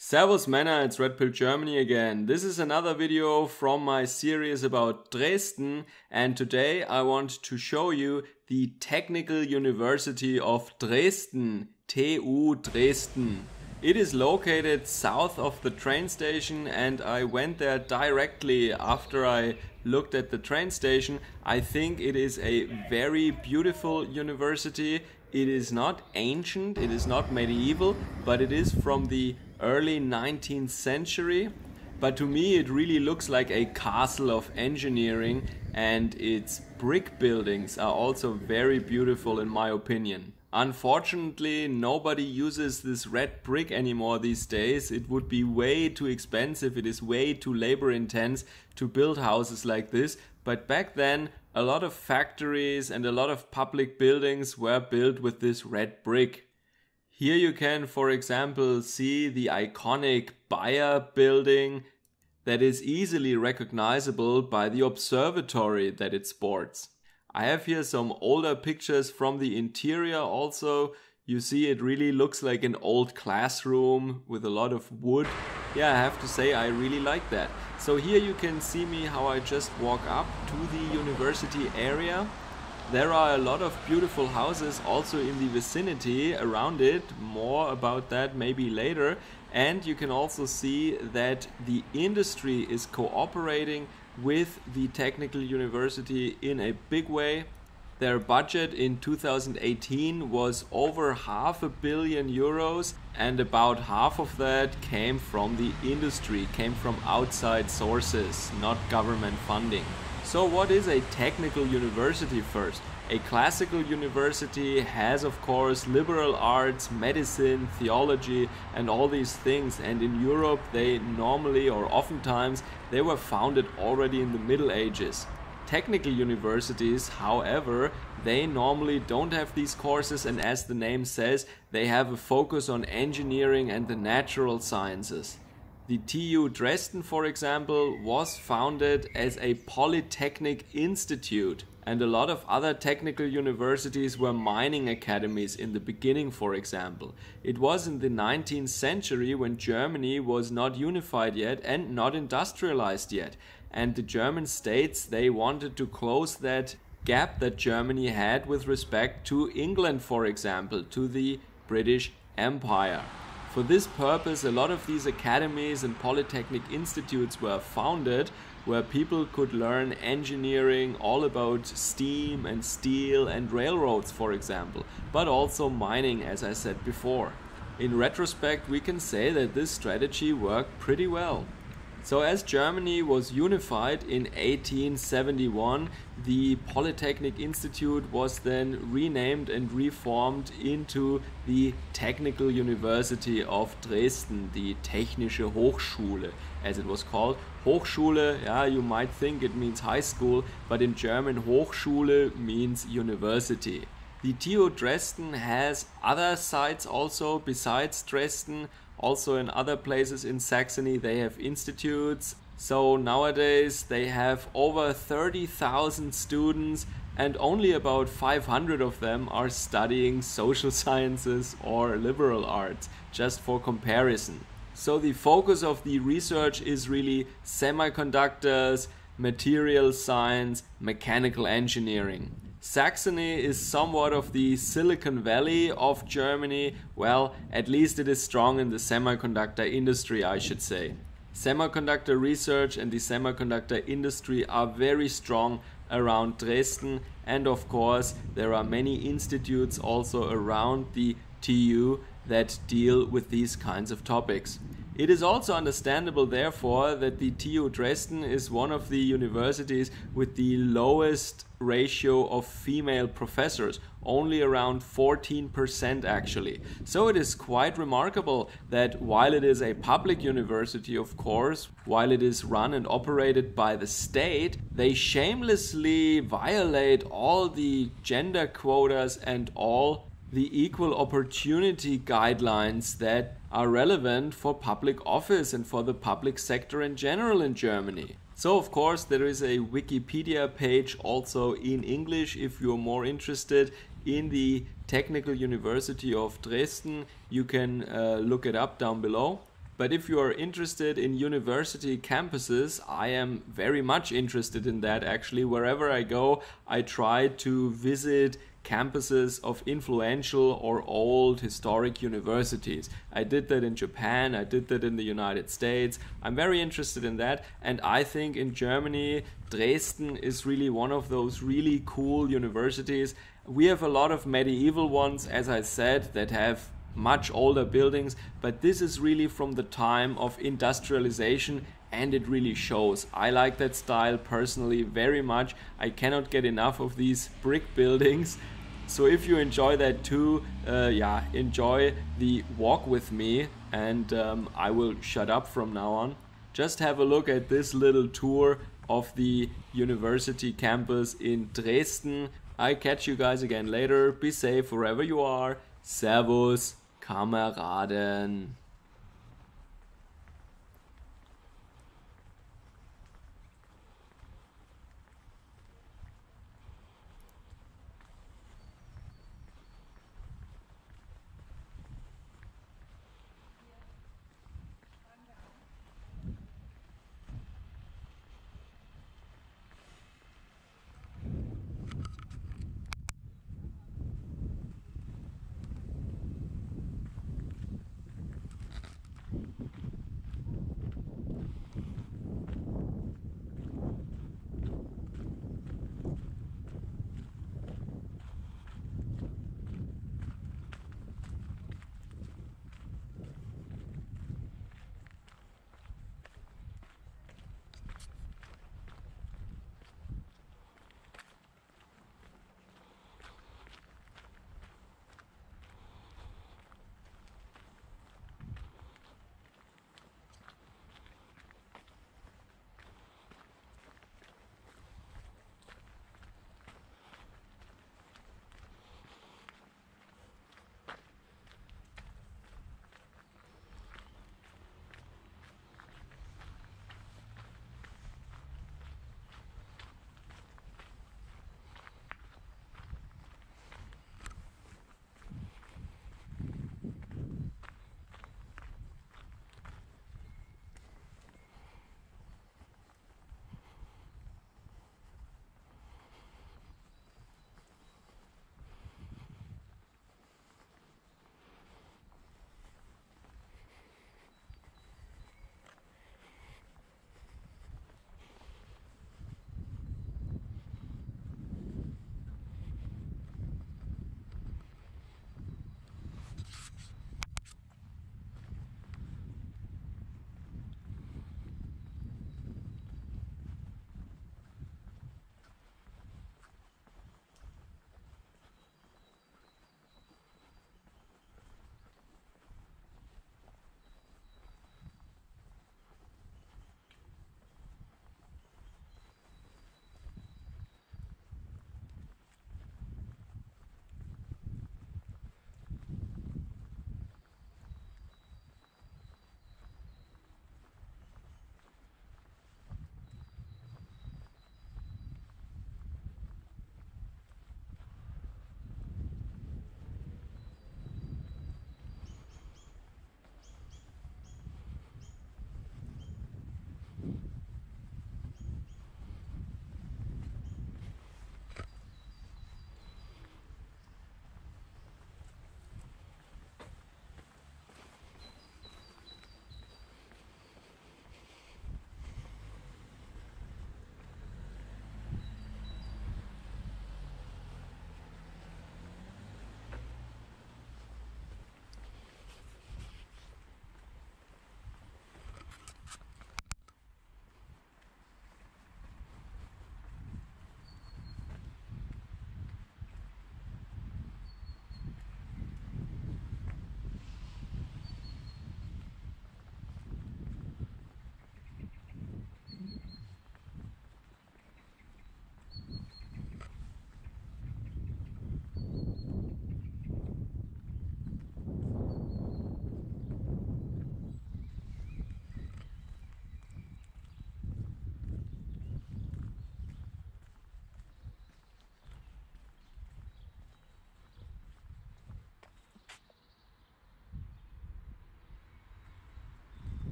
Servus Männer, it's Red Pill Germany again. This is another video from my series about Dresden and today I want to show you the Technical University of Dresden, TU Dresden. It is located south of the train station and I went there directly after I looked at the train station. I think it is a very beautiful university. It is not ancient, it is not medieval, but it is from the early 19th century. But to me, it really looks like a castle of engineering, and its brick buildings are also very beautiful, in my opinion. Unfortunately, nobody uses this red brick anymore these days. It would be way too expensive, it is way too labor intense to build houses like this. But back then, a lot of factories and a lot of public buildings were built with this red brick. Here you can, for example, see the iconic Beyer building that is easily recognizable by the observatory that it sports. I have here some older pictures from the interior also. You see it really looks like an old classroom with a lot of wood. Yeah, I have to say I really like that. So here you can see me how I just walk up to the university area there are a lot of beautiful houses also in the vicinity around it. More about that maybe later. And you can also see that the industry is cooperating with the technical university in a big way. Their budget in 2018 was over half a billion euros, and about half of that came from the industry, came from outside sources, not government funding. So what is a technical university first? A classical university has of course liberal arts, medicine, theology and all these things and in Europe they normally or oftentimes they were founded already in the Middle Ages. Technical universities, however, they normally don't have these courses and as the name says, they have a focus on engineering and the natural sciences. The TU Dresden, for example, was founded as a polytechnic institute and a lot of other technical universities were mining academies in the beginning, for example. It was in the 19th century when Germany was not unified yet and not industrialized yet. And the German states, they wanted to close that gap that Germany had with respect to England, for example, to the British Empire. For this purpose, a lot of these academies and polytechnic institutes were founded where people could learn engineering all about steam and steel and railroads, for example, but also mining, as I said before. In retrospect, we can say that this strategy worked pretty well. So as Germany was unified in 1871, the Polytechnic Institute was then renamed and reformed into the Technical University of Dresden, the Technische Hochschule, as it was called. Hochschule, yeah, you might think it means high school, but in German Hochschule means university. The TU Dresden has other sites also besides Dresden. Also in other places in Saxony they have institutes. So nowadays they have over 30,000 students and only about 500 of them are studying social sciences or liberal arts, just for comparison. So the focus of the research is really semiconductors, material science, mechanical engineering. Saxony is somewhat of the Silicon Valley of Germany. Well, at least it is strong in the semiconductor industry, I should say. Semiconductor research and the semiconductor industry are very strong around Dresden, and of course, there are many institutes also around the TU that deal with these kinds of topics. It is also understandable, therefore, that the TU Dresden is one of the universities with the lowest ratio of female professors, only around 14% actually. So it is quite remarkable that while it is a public university, of course, while it is run and operated by the state, they shamelessly violate all the gender quotas and all the equal opportunity guidelines that are relevant for public office and for the public sector in general in Germany. So, of course, there is a Wikipedia page also in English if you're more interested in the Technical University of Dresden. You can uh, look it up down below. But if you are interested in university campuses, I am very much interested in that actually. Wherever I go, I try to visit campuses of influential or old historic universities. I did that in Japan, I did that in the United States. I'm very interested in that, and I think in Germany, Dresden is really one of those really cool universities. We have a lot of medieval ones, as I said, that have much older buildings, but this is really from the time of industrialization and it really shows. I like that style personally very much. I cannot get enough of these brick buildings so if you enjoy that too, uh, yeah, enjoy the walk with me, and um, I will shut up from now on. Just have a look at this little tour of the university campus in Dresden. I catch you guys again later. Be safe wherever you are. Servus, Kameraden.